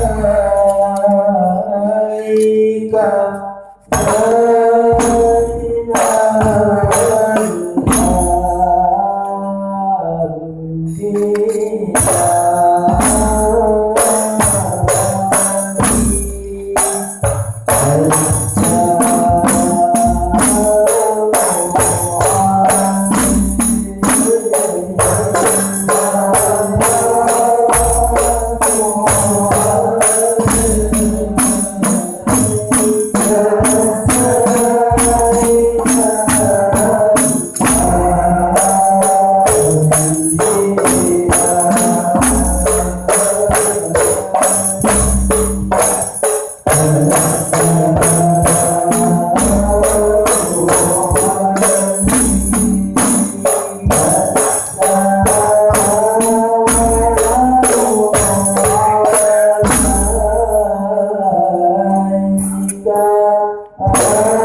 Oh, Bye.